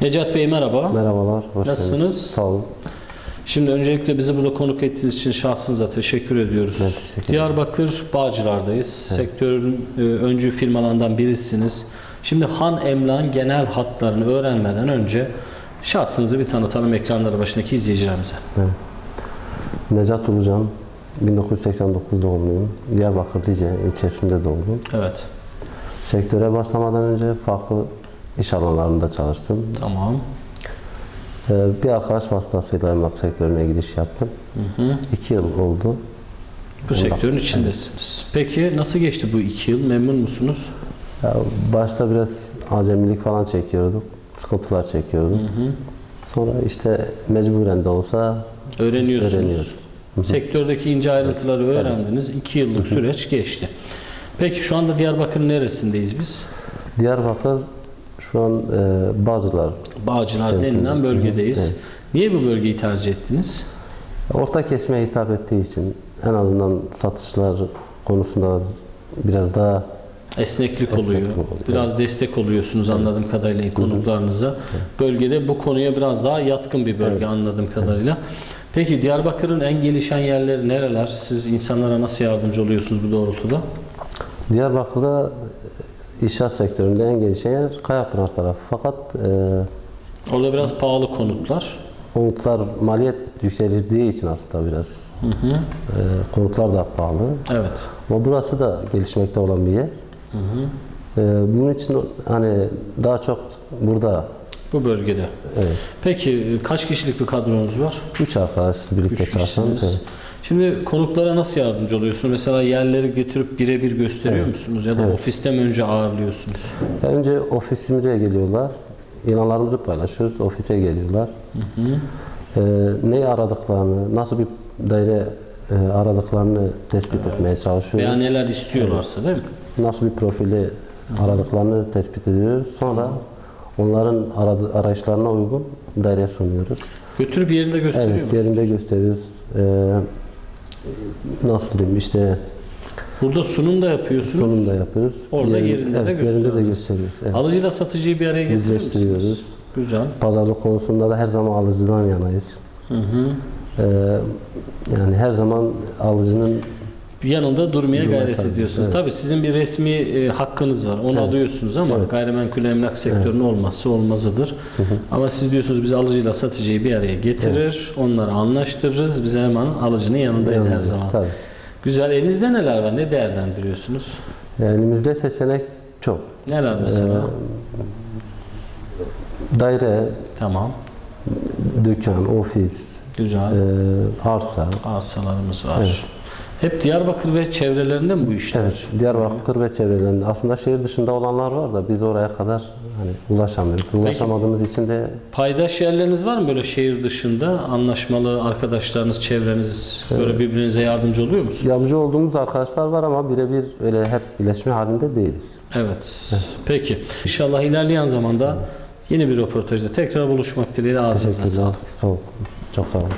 Necat Bey merhaba. Merhabalar, hoş Nasılsınız? geldiniz. Sağ olun. Şimdi öncelikle bizi burada konuk ettiğiniz için şahsınıza teşekkür ediyoruz. Ben teşekkür ederim. Diyarbakır Bağcılar'dayız. Sektörün e, öncü firmalarından birisiniz. Şimdi Han Emlak'ın genel hatlarını öğrenmeden önce şahsınızı bir tanıtalım ekranları başındaki izleyicilerimize. Evet. Necat Ulucan, 1989 doğumluyum. Diyarbakır Lice ilçesinde doğdum. Evet. Sektöre başlamadan önce farklı iş alanlarında çalıştım. Tamam. Ee, Bir arkadaş vasıtasıyla emlak sektörüne giriş yaptım. Hı hı. İki yıl oldu. Bu sektörün içindesiniz. Peki nasıl geçti bu iki yıl? Memnun musunuz? Ya başta biraz acemilik falan çekiyorduk. Sıkıntılar çekiyorduk. Sonra işte mecburen de olsa Öğreniyorsunuz. Öğreniyoruz. Sektördeki ince ayrıntıları öğrendiniz. İki yıllık süreç geçti. Peki şu anda Diyarbakır'ın neresindeyiz biz? Diyarbakır şu an e, Bağcılar Bağcılar denilen bölgedeyiz. Evet. Niye bu bölgeyi tercih ettiniz? Orta kesime hitap ettiği için en azından satışlar konusunda biraz daha Esneklik Esnek oluyor. oluyor. Biraz destek oluyorsunuz anladığım kadarıyla konuklarınıza. Bölgede bu konuya biraz daha yatkın bir bölge anladığım kadarıyla. Peki Diyarbakır'ın en gelişen yerleri nereler? Siz insanlara nasıl yardımcı oluyorsunuz bu doğrultuda? Diyarbakır'da inşaat sektöründe en gelişen yer Kayapınar tarafı. Fakat e, Orada biraz pahalı konutlar. konutlar maliyet yükseldiği için aslında biraz Hı hı. e, konutlar da pahalı. Evet. Ama burası da gelişmekte olan bir yer. E, bunun için hani daha çok burada Bu bölgede. evet, Peki e, kaç kişilik bir kadronuz var? üç arkadaş birlikte Üç çalışan. kişisiniz. evet. Şimdi konuklara nasıl yardımcı oluyorsunuz? Mesela yerleri götürüp birebir gösteriyor musunuz? Ya da Evet. ofiste mi önce ağırlıyorsunuz? Önce ofisimize geliyorlar. İlanlarımızı paylaşıyoruz. Ofise geliyorlar. Ee, neyi aradıklarını, nasıl bir daire e, aradıklarını tespit etmeye çalışıyoruz. Veya neler istiyorlarsa değil mi? Nasıl bir profili aradıklarını tespit ediyoruz. Sonra onların aradı, arayışlarına uygun daire sunuyoruz. Götürüp yerinde gösteriyor Evet, musunuz? yerinde gösteriyoruz. Ee, nasıl diyeyim işte Burada sunum da yapıyorsunuz. sunum da yapıyoruz. Orada yerinde de evet, yerinde de gösteriyoruz. gösteriyoruz. Evet. Alıcıyla satıcıyı bir araya getiriyor musunuz? Yüzleştiriyoruz. Güzel. Pazarlık konusunda da her zaman alıcıdan yanayız. Hı hı. Ee, yani her zaman alıcının Yanında durmaya Durmaya gayret tabii, ediyorsunuz. evet. Tabii sizin bir resmi e, hakkınız var. Onu Evet. alıyorsunuz ama Evet. gayrimenkul emlak sektörünün olmazsa olmazıdır. Ama siz diyorsunuz biz alıcıyla satıcıyı bir araya getirir, onları anlaştırırız. Biz hemen alıcının yanındayız her yanındayız, zaman. Tabii. Güzel. Elinizde neler var? Ne değerlendiriyorsunuz? Elimizde seçenek çok. Neler mesela? Daire, Tamam. dükkan, ofis, Güzel. e, arsa. Arsalarımız var. Evet. Hep Diyarbakır ve çevrelerinde mi bu işler? Evet, Diyarbakır ve çevrelerinde. Aslında şehir dışında olanlar var da biz oraya kadar hani ulaşamıyoruz. Ulaşamadığımız için de Paydaş yerleriniz var mı böyle şehir dışında? Anlaşmalı arkadaşlarınız, çevreniz böyle birbirinize yardımcı oluyor musunuz? yardımcı olduğumuz arkadaşlar var ama birebir öyle hep iletişim halinde değiliz. Evet. Peki. İnşallah ilerleyen zamanda yeni bir röportajda tekrar buluşmak dileğiyle ağzınıza sağlık. Sağ olun. Çok sağ olun.